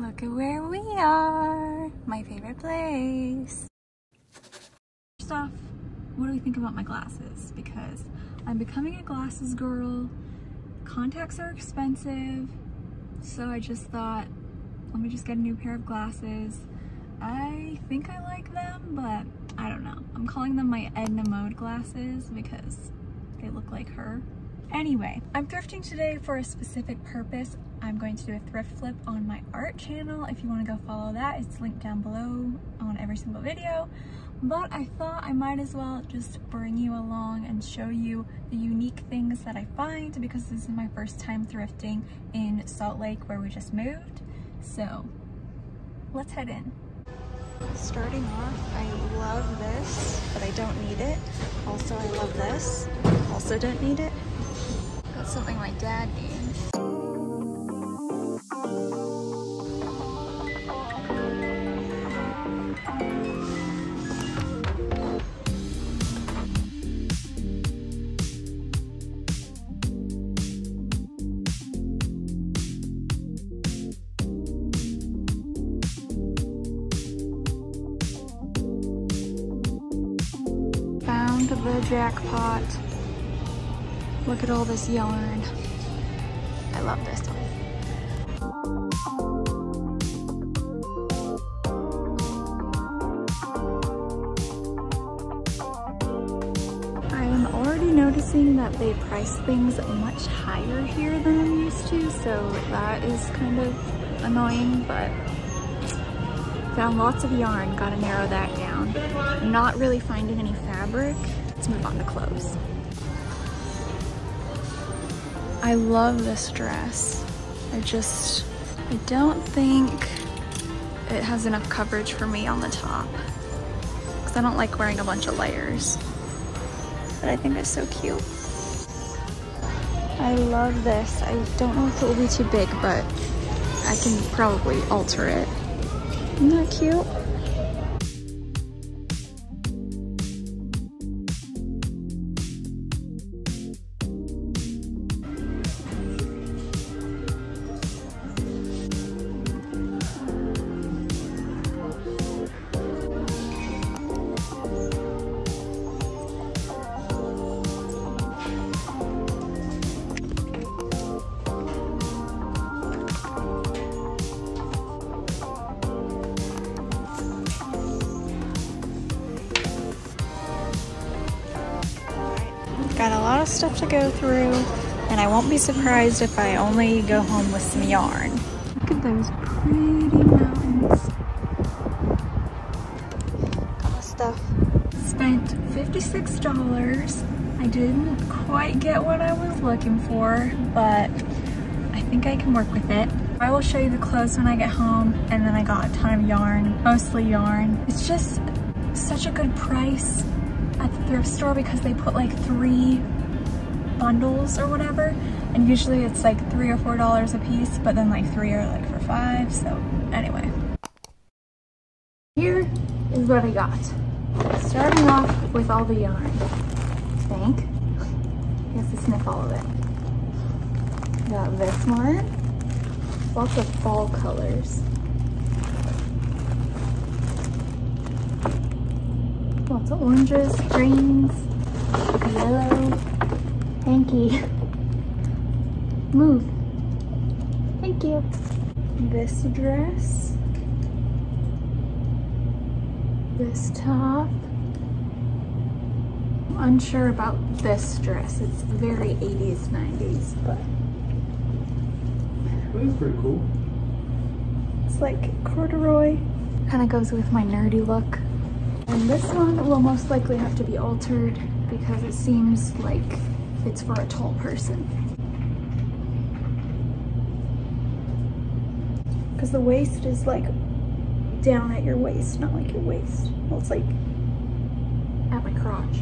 Look at where we are. My favorite place. First off, what do we think about my glasses? Because I'm becoming a glasses girl. Contacts are expensive. So I just thought, let me just get a new pair of glasses. I think I like them, but I don't know. I'm calling them my Edna Mode glasses because they look like her. Anyway, I'm thrifting today for a specific purpose. I'm going to do a thrift flip on my art channel. If you want to go follow that, it's linked down below on every single video. But I thought I might as well just bring you along and show you the unique things that I find because this is my first time thrifting in Salt Lake where we just moved. So let's head in. Starting off, I love this, but I don't need it. Also, I love this. Also don't need it. That's something my dad needs. Found the jackpot. Look at all this yarn. I love this one. I am already noticing that they price things much higher here than I'm used to, so that is kind of annoying, but found lots of yarn, gotta narrow that down. Not really finding any fabric. Let's move on to clothes. I love this dress. I just, I don't think it has enough coverage for me on the top. Because I don't like wearing a bunch of layers. But I think it's so cute. I love this. I don't know if it will be too big, but I can probably alter it. Isn't that cute? Got a lot of stuff to go through, and I won't be surprised if I only go home with some yarn. Look at those pretty mountains. Got my stuff. Spent $56. I didn't quite get what I was looking for, but I think I can work with it. I will show you the clothes when I get home, and then I got a ton of yarn, mostly yarn. It's just such a good price at the thrift store because they put like three bundles or whatever. And usually it's like three or four dollars a piece but then like three are like for five so anyway. Here is what I got. Starting off with all the yarn. I think you have to sniff all of it. Got this one. Lots of fall colors Lots of oranges, greens, yellow, Thank you. Move. Thank you. This dress. This top. I'm unsure about this dress. It's very 80s, 90s, but. That's pretty cool. It's like corduroy. Kind of goes with my nerdy look. And this one will most likely have to be altered because it seems like it's for a tall person. Because the waist is like down at your waist, not like your waist. Well, it's like at my crotch.